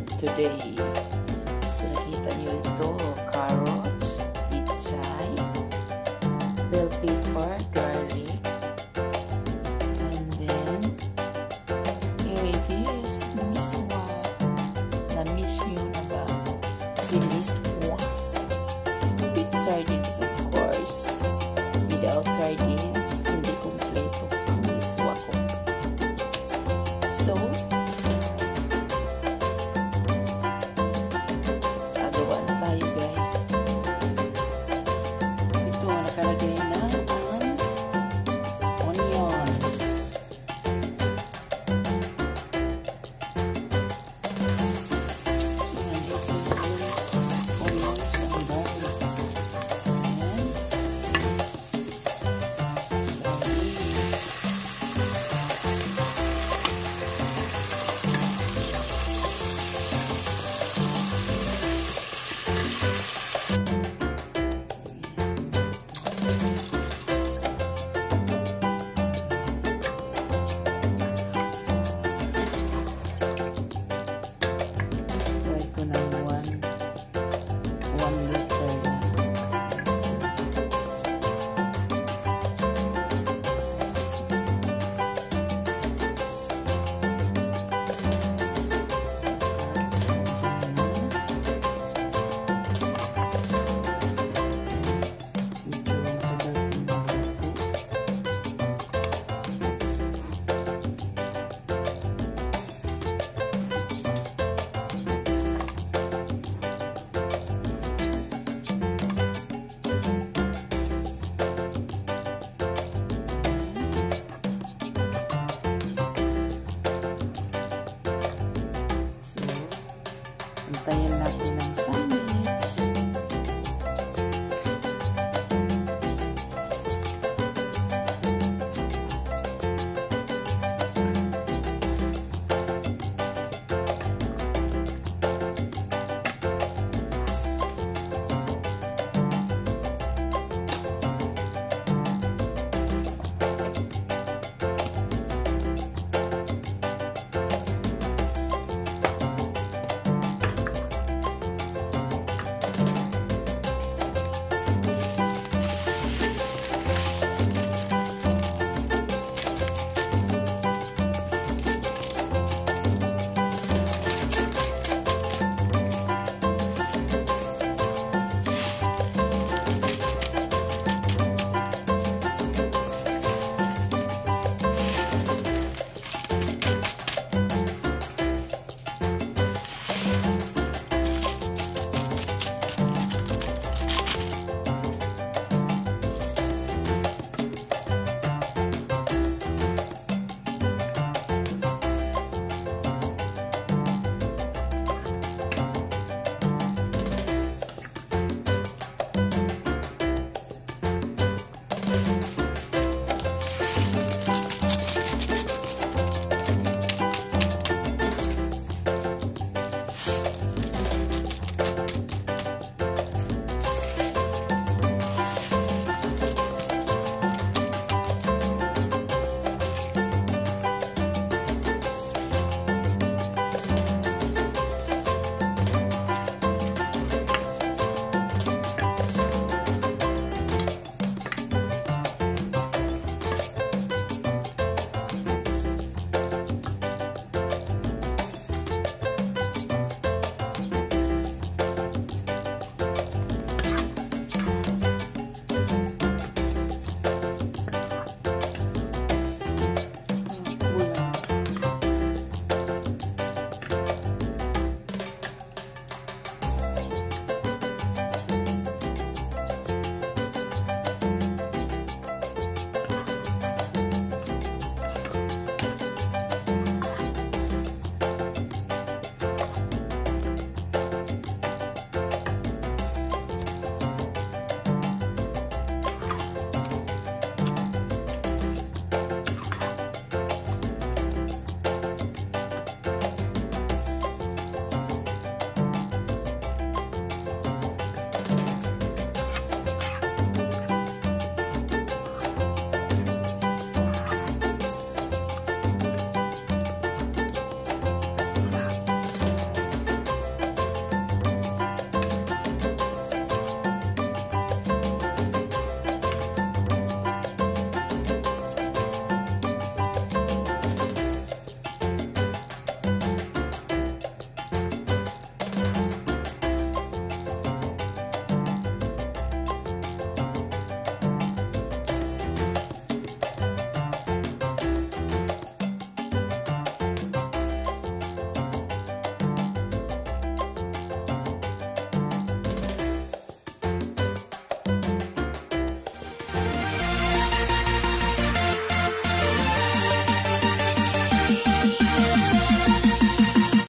today. Patayin natin ang sangit.